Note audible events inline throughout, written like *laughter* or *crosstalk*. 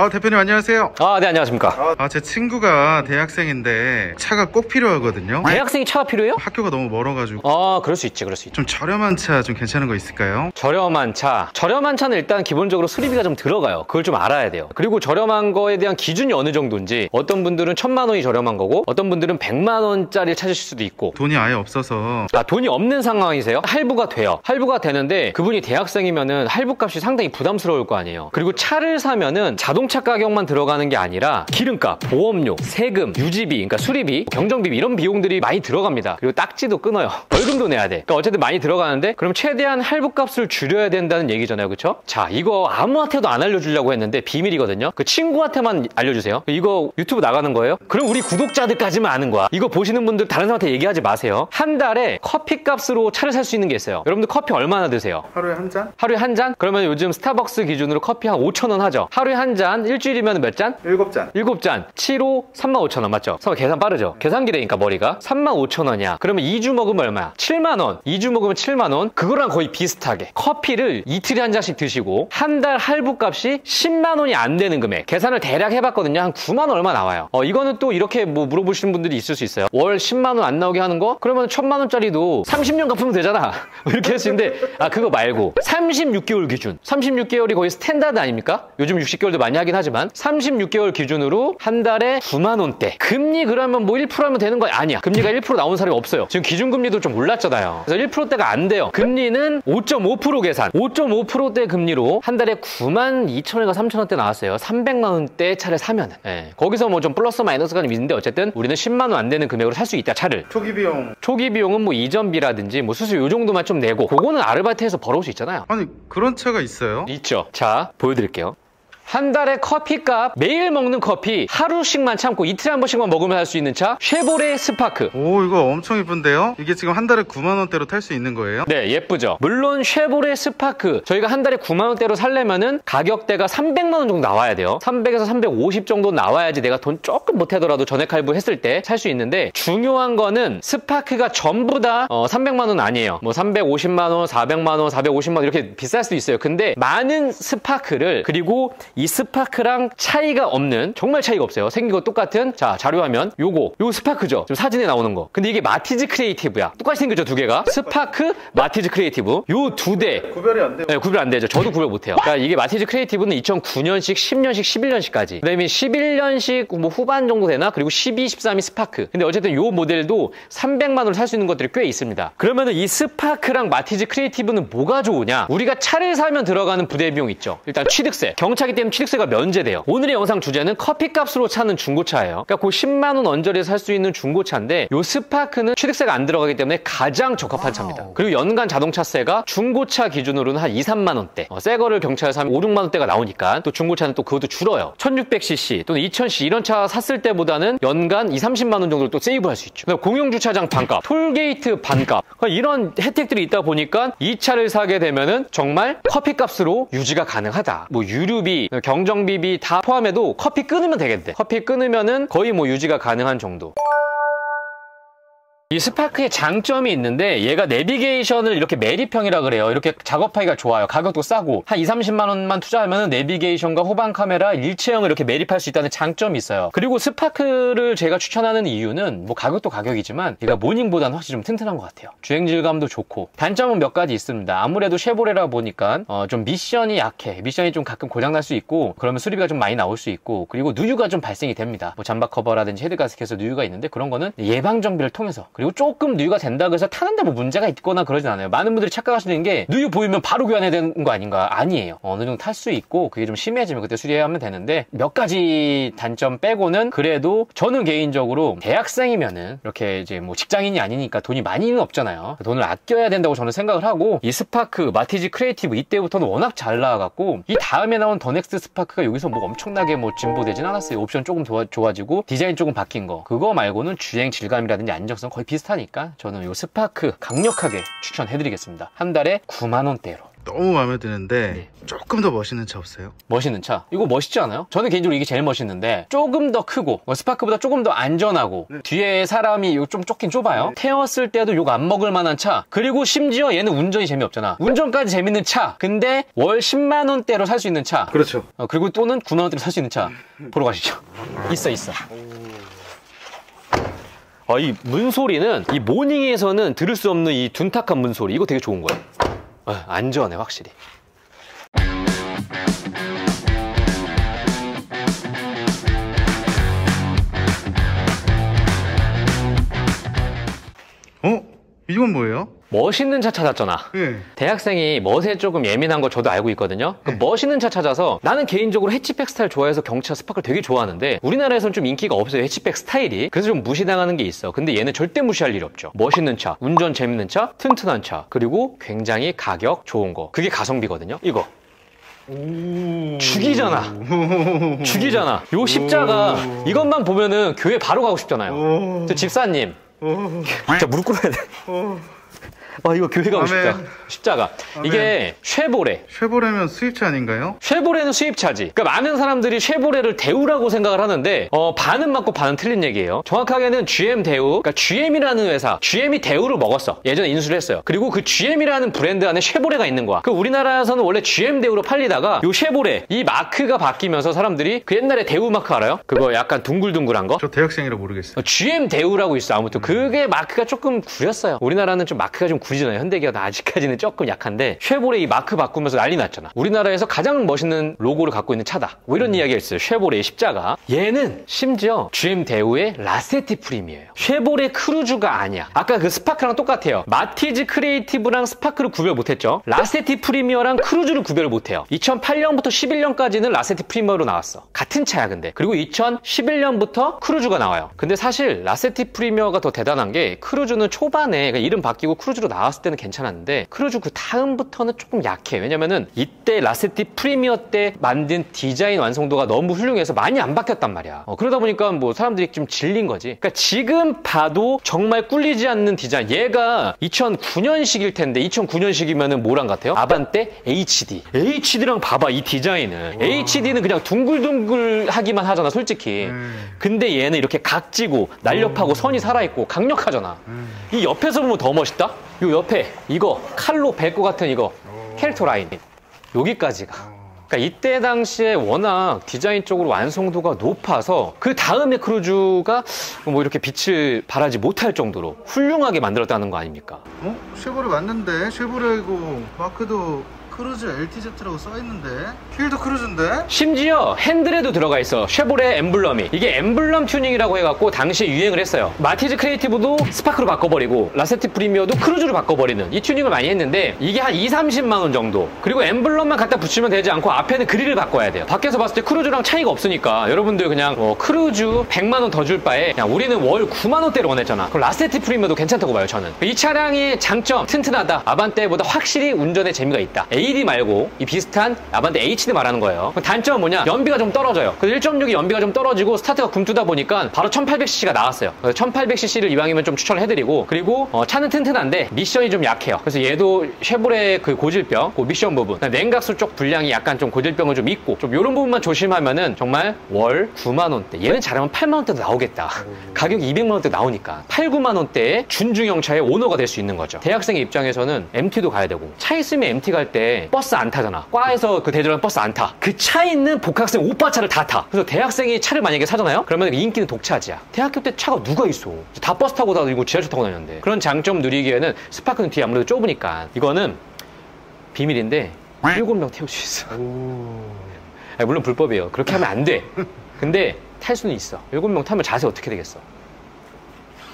아 대표님 안녕하세요. 아, 네, 안녕하십니까. 아 제 친구가 대학생인데 차가 꼭 필요하거든요. 대학생이 차가 필요해요? 학교가 너무 멀어가지고 아, 그럴 수 있지, 그럴 수 있지. 좀 저렴한 차 좀 괜찮은 거 있을까요? 저렴한 차. 저렴한 차는 일단 기본적으로 수리비가 좀 들어가요. 그걸 좀 알아야 돼요. 그리고 저렴한 거에 대한 기준이 어느 정도인지 어떤 분들은 천만 원이 저렴한 거고 어떤 분들은 백만 원짜리를 찾으실 수도 있고 돈이 아예 없어서 아, 돈이 없는 상황이세요? 할부가 돼요. 할부가 되는데 그분이 대학생이면은 할부 값이 상당히 부담스러울 거 아니에요. 그리고 차를 사면은 자동 차 가격만 들어가는 게 아니라 기름값, 보험료, 세금, 유지비, 그러니까 수리비, 경정비 이런 비용들이 많이 들어갑니다. 그리고 딱지도 끊어요. 월금도 내야 돼. 그러니까 어쨌든 많이 들어가는데 그럼 최대한 할부값을 줄여야 된다는 얘기잖아요. 그렇죠? 자, 이거 아무한테도 안 알려주려고 했는데 비밀이거든요. 그 친구한테만 알려주세요. 이거 유튜브 나가는 거예요? 그럼 우리 구독자들까지만 아는 거야. 이거 보시는 분들 다른 사람한테 얘기하지 마세요. 한 달에 커피 값으로 차를 살 수 있는 게 있어요. 여러분들 커피 얼마나 드세요? 하루에 한 잔? 하루에 한 잔? 그러면 요즘 스타벅스 기준으로 커피 한 5천 원 하죠. 하루에 한 잔, 일주일이면 몇 잔? 일곱 잔. 7잔, 칠오 3만 5천 원 맞죠? 서 계산 빠르죠? 계산기 되니까 머리가 3만 5천 원이야. 그러면 2주 먹으면 얼마야? 7만 원. 2주 먹으면 7만 원. 그거랑 거의 비슷하게 커피를 이틀에 한 잔씩 드시고 한 달 할부 값이 10만 원이 안 되는 금액. 계산을 대략 해봤거든요. 한 9만 원 얼마 나와요. 어 이거는 또 이렇게 뭐 물어보시는 분들이 있을 수 있어요. 월 10만 원 안 나오게 하는 거? 그러면 1000만 원짜리도 30년 갚으면 되잖아. *laughs* 이렇게 할 수 있는데 아 그거 말고 36개월 기준. 36개월이 거의 standard 아닙니까? 요즘 60개월도 많이 하긴 하지만 36개월 기준으로 한 달에 9만 원대. 금리 그러면 뭐 1% 하면 되는 거 아니야. 금리가 1% 나온 사람이 없어요. 지금 기준금리도 좀 올랐잖아요. 그래서 1%대가 안 돼요. 금리는 5.5% 계산. 5.5%대 금리로 한 달에 9만 2천 원과 3천 원대 나왔어요. 300만 원대 차를 사면은. 예. 거기서 뭐 좀 플러스 마이너스가 좀 있는데 어쨌든 우리는 10만 원 안 되는 금액으로 살 수 있다 차를. 초기 비용. 초기 비용은 뭐 이전비라든지 뭐 수수 요 정도만 좀 내고 그거는 아르바이트해서 벌어올 수 있잖아요. 아니 그런 차가 있어요? 있죠. 자, 보여드릴게요. 한 달에 커피값 매일 먹는 커피 하루씩만 참고 이틀에 한 번씩만 먹으면 할 수 있는 차 쉐보레 스파크. 오 이거 엄청 이쁜데요? 이게 지금 한 달에 9만 원대로 탈 수 있는 거예요? 네 예쁘죠? 물론 쉐보레 스파크. 저희가 한 달에 9만 원대로 살려면은 가격대가 300만 원 정도 나와야 돼요. 300에서 350 정도 나와야지 내가 돈 조금 못하더라도 전액 할부 했을 때 살 수 있는데 중요한 거는 스파크가 전부 다 어, 300만 원 아니에요. 뭐 350만 원 400만 원 450만 원 이렇게 비쌀 수도 있어요. 근데 많은 스파크를 그리고 이 스파크랑 차이가 없는 정말 차이가 없어요 생긴 거 똑같은 자 자료화면 요거 요 스파크죠 지금 사진에 나오는 거 근데 이게 마티즈 크리에이티브야 똑같이 생겼죠 두 개가 스파크 마티즈 크리에이티브 요 두 대 구별이 안 돼요. 네, 구별 안 되죠. 저도 구별 못 해요. 그러니까 이게 마티즈 크리에이티브는 2009년식, 10년식, 11년식까지. 그다음에 11년식 뭐 후반 정도 되나? 그리고 12, 13이 스파크. 근데 어쨌든 요 모델도 300만 원을 살 수 있는 것들이 꽤 있습니다. 그러면은 이 스파크랑 마티즈 크리에이티브는 뭐가 좋으냐? 우리가 차를 사면 들어가는 부대 비용 있죠. 일단 취득세. 경차기 때문에 취득세가 면제돼요. 오늘의 영상 주제는 커피값으로 차는 중고차예요. 그러니까 그 10만 원 언저리에서 살수 있는 중고차인데 요 스파크는 취득세가 안 들어가기 때문에 가장 적합한 차입니다. 그리고 연간 자동차세가 중고차 기준으로는 한 2, 3만 원대. 어, 새 거를 경차에서 하면 5, 6만 원대가 나오니까 또 중고차는 또 그것도 줄어요. 1600cc 또는 2000cc 이런 차 샀을 때보다는 연간 2, 30만 원 정도를 또 세이브할 수 있죠. 그다음에 공용 주차장 반값, 톨게이트 반값 그러니까 이런 혜택들이 있다 보니까 이 차를 사게 되면은 정말 커피값으로 유지가 가능하다. 뭐 유류비, 경정비비 다 포함해도 커피 끊으면 되겠대. 커피 끊으면은 거의 뭐 유지가 가능한 정도. 이 스파크의 장점이 있는데 얘가 내비게이션을 이렇게 매립형이라 그래요. 이렇게 작업하기가 좋아요. 가격도 싸고 한 2, 30만 원만 투자하면 내비게이션과 후방 카메라 일체형을 이렇게 매립할 수 있다는 장점이 있어요. 그리고 스파크를 제가 추천하는 이유는 뭐 가격도 가격이지만 얘가 모닝보다는 확실히 좀 튼튼한 것 같아요. 주행 질감도 좋고 단점은 몇 가지 있습니다. 아무래도 쉐보레라 보니까 어, 좀 미션이 약해. 미션이 좀 가끔 고장날 수 있고 그러면 수리비가 좀 많이 나올 수 있고 그리고 누유가 좀 발생이 됩니다. 뭐 잠바 커버라든지 헤드 가스켓에서 누유가 있는데 그런 거는 예방 정비를 통해서 그리고 조금 누유가 된다고 해서 타는데 뭐 문제가 있거나 그러진 않아요. 많은 분들이 착각하시는 게 누유 보이면 바로 교환해야 되는 거 아닌가? 아니에요. 어느 정도 탈 수 있고 그게 좀 심해지면 그때 수리하면 되는데 몇 가지 단점 빼고는 그래도 저는 개인적으로 대학생이면은 이렇게 이제 뭐 직장인이 아니니까 돈이 많이는 없잖아요. 돈을 아껴야 된다고 저는 생각을 하고 이 스파크, 마티즈 크리에이티브 이때부터는 워낙 잘 나와갖고 이 다음에 나온 더 넥스트 스파크가 여기서 뭐 엄청나게 뭐 진보되진 않았어요. 옵션 조금 좋아, 좋아지고 디자인 조금 바뀐 거 그거 말고는 주행 질감이라든지 안정성 거의 비슷하니까 저는 이 스파크 강력하게 추천해드리겠습니다. 한 달에 9만 원대로 너무 마음에 드는데 네. 조금 더 멋있는 차 없어요? 멋있는 차. 이거 멋있지 않아요? 저는 개인적으로 이게 제일 멋있는데 조금 더 크고 뭐 스파크보다 조금 더 안전하고 네. 뒤에 사람이 요좀 쫓긴 좁아요. 태웠을 때도 욕 안 먹을 만한 차. 그리고 심지어 얘는 운전이 재미없잖아. 운전까지 재밌는 차. 근데 월 10만 원대로 살 수 있는 차. 그렇죠. 어, 그리고 또는 9만 원대로 살 수 있는 차. 보러 가시죠. 있어 있어. 아, 이 문소리는 이 모닝에서는 들을 수 없는 이 둔탁한 문소리. 이거 되게 좋은 거예요. 어, 안전해 확실히. 어? 이건 뭐예요? 멋있는 차 찾았잖아. 예. 대학생이 멋에 조금 예민한 거 저도 알고 있거든요. 그 멋있는 차 찾아서 나는 개인적으로 해치백 스타일 좋아해서 경차 스파크를 되게 좋아하는데 우리나라에서는 좀 인기가 없어요. 해치백 스타일이. 그래서 좀 무시당하는 게 있어. 근데 얘는 절대 무시할 일이 없죠. 멋있는 차, 운전 재밌는 차, 튼튼한 차, 그리고 굉장히 가격 좋은 거. 그게 가성비거든요. 이거. 죽이잖아. *laughs* 죽이잖아. 요 십자가 이것만 보면은 교회 바로 가고 싶잖아요. 집사님. 진짜 무릎 꿇어야 돼. 아 이거 교회 가고 싶다. 아멘. 십자가. 이게 쉐보레. 쉐보레면 수입차 아닌가요? 쉐보레는 수입차지. 그러니까 많은 사람들이 쉐보레를 대우라고 생각을 하는데 어, 반은 맞고 반은 틀린 얘기예요. 정확하게는 GM 대우. 그러니까 GM이라는 회사, GM이 대우를 먹었어. 예전에 인수를 했어요. 그리고 그 GM이라는 브랜드 안에 쉐보레가 있는 거야. 그 우리나라에서는 원래 GM 대우로 팔리다가 요 쉐보레 이 마크가 바뀌면서 사람들이 그 옛날에 대우 마크 알아요? 그거 약간 둥글둥글한 거? 저 대학생이라 모르겠어요. 어, GM 대우라고 있어. 아무튼 그게 마크가 조금 구렸어요. 우리나라는 좀 마크가 좀 구리잖아요. 현대기아는 아직까지는 조금 약한데 쉐보레 이 마크 바꾸면서 난리 났잖아. 우리나라에서 가장 멋있는 로고를 갖고 있는 차다. 뭐 이런 이야기가 있어요. 쉐보레의 십자가. 얘는 심지어 GM 대우의 라세티 프리미어예요. 쉐보레 크루즈가 아니야. 아까 그 스파크랑 똑같아요. 마티즈 크리에이티브랑 스파크를 구별 못했죠. 라세티 프리미어랑 크루즈를 구별을 못해요. 2008년부터 11년까지는 라세티 프리미어로 나왔어. 같은 차야 근데. 그리고 2011년부터 크루즈가 나와요. 근데 사실 라세티 프리미어가 더 대단한 게 크루즈는 초반에 그러니까 이름 바뀌고 크루즈로 나왔을 때는 괜찮았는데 크루즈 그 다음부터는 조금 약해. 왜냐면은 이때 라세티 프리미어 때 만든 디자인 완성도가 너무 훌륭해서 많이 안 바뀌었단 말이야. 어, 그러다 보니까 뭐 사람들이 좀 질린 거지. 그러니까 지금 봐도 정말 꿀리지 않는 디자인. 얘가 2009년식일 텐데 2009년식이면은 뭐랑 같아요? 아반떼 HD. HD랑 봐봐 이 디자인을. HD는 그냥 둥글둥글하기만 하잖아, 솔직히. 음. 근데 얘는 이렇게 각지고 날렵하고 선이 살아있고 강력하잖아. 이 옆에서 보면 더 멋있다? 요 옆에 이거 칼로 벨 것 같은 이거 캐릭터 라인 여기까지가. 그러니까 이때 당시에 워낙 디자인 쪽으로 완성도가 높아서 그 다음에 크루즈가 뭐 이렇게 빛을 발하지 못할 정도로 훌륭하게 만들었다는 거 아닙니까? 어? 쉐보레 맞는데? 쉐보레고 마크도 크루즈 LTZ라고 써있는데? 휠도 크루즈인데? 심지어 핸들에도 들어가 있어. 쉐보레 엠블럼이. 이게 엠블럼 튜닝이라고 해갖고 당시에 유행을 했어요. 마티즈 크리에이티브도 스파크로 바꿔버리고 라세티 프리미어도 크루즈로 바꿔버리는 이 튜닝을 많이 했는데 이게 한 2, 30만 원 정도. 그리고 엠블럼만 갖다 붙이면 되지 않고 앞에는 그릴을 바꿔야 돼요. 밖에서 봤을 때 크루즈랑 차이가 없으니까. 여러분들 그냥 어, 크루즈 100만 원 더 줄 바에 그냥 우리는 월 9만 원대를 원했잖아. 그럼 라세티 프리미어도 괜찮다고 봐요 저는. 이 차량의 장점 튼튼하다. 아반떼보다 확실히 운전에 재미가 있다 AD 말고 이 비슷한 아반떼 HD 말하는 거예요. 그 단점은 뭐냐? 연비가 좀 떨어져요. 그래서 1.6이 연비가 좀 떨어지고 스타트가 굼뜨다 보니까 바로 1800cc가 나왔어요. 1800cc를 이왕이면 좀 추천을 해드리고 그리고 어, 차는 튼튼한데 미션이 좀 약해요. 그래서 얘도 쉐보레 그 고질병, 그 미션 부분, 냉각수 쪽 불량이 약간 좀 고질병은 좀 있고 좀 이런 부분만 조심하면은 정말 월 9만 원대. 얘는 잘하면 8만 원대도 나오겠다. 가격이 200만 원대 나오니까 8, 9만 원대의 준중형 차의 오너가 될 수 있는 거죠. 대학생의 입장에서는 MT도 가야 되고 차 있으면 MT 갈 때 버스 안 타잖아. 과에서 그 대절한 버스 안 타. 그 차 있는 복학생 오빠 차를 다 타. 그래서 대학생이 차를 만약에 사잖아요? 그러면 인기는 독차지야. 대학교 때 차가 누가 있어? 다 버스 타고 다니고 지하철 타고 다녔는데. 그런 장점 누리기에는 스파크는 뒤에 아무래도 좁으니까. 이거는 비밀인데 7명 태울 수 있어. 아니, 물론 불법이에요. 그렇게 하면 안 돼. 근데 탈 수는 있어. 7명 타면 자세 어떻게 되겠어?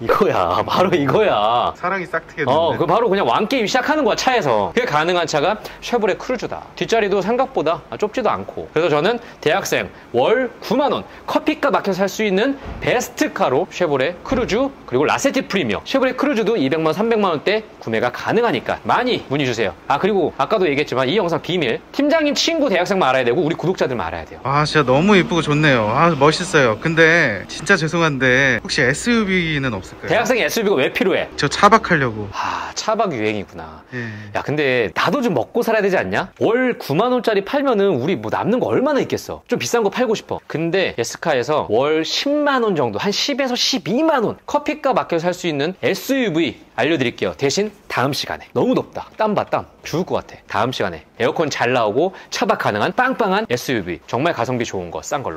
이거야. *laughs* 바로 이거야. 사랑이 싹 트겠는데? 어, 그 바로 그냥 왕게임 시작하는 거야, 차에서. 그게 가능한 차가 쉐보레 크루즈다. 뒷자리도 생각보다 좁지도 않고. 그래서 저는 대학생 월 9만원 커피값 아껴 살수 있는 best car로 쉐보레 크루즈 그리고 라세티 프리미어. 쉐보레 크루즈도 200만, 300만원대 구매가 가능하니까 많이 문의 주세요. 아, 그리고 아까도 얘기했지만 이 영상 비밀. 팀장님 친구 대학생만 알아야 되고 우리 구독자들만 알아야 돼요. 아 진짜 너무 이쁘고 좋네요 아 멋있어요 근데 진짜 죄송한데 혹시 SUV는 없어요? 없을까요? 대학생 SUV가 왜 필요해? 저 차박하려고. 아, 차박 유행이구나. 예. 야, 근데 나도 좀 먹고 살아야 되지 않냐? 월 9만 원짜리 팔면은 우리 뭐 남는 거 얼마나 있겠어? 좀 비싼 거 팔고 싶어. 근데 예스카에서 월 10만 원 정도, 한 10에서 12만 원 커피값 아껴 살 수 있는 SUV 알려드릴게요. 대신 다음 시간에. 너무 덥다. 땀 봐, 땀. 죽을 것 같아. 다음 시간에. 에어컨 잘 나오고 차박 가능한 빵빵한 SUV. 정말 가성비 좋은 거, 싼 걸로.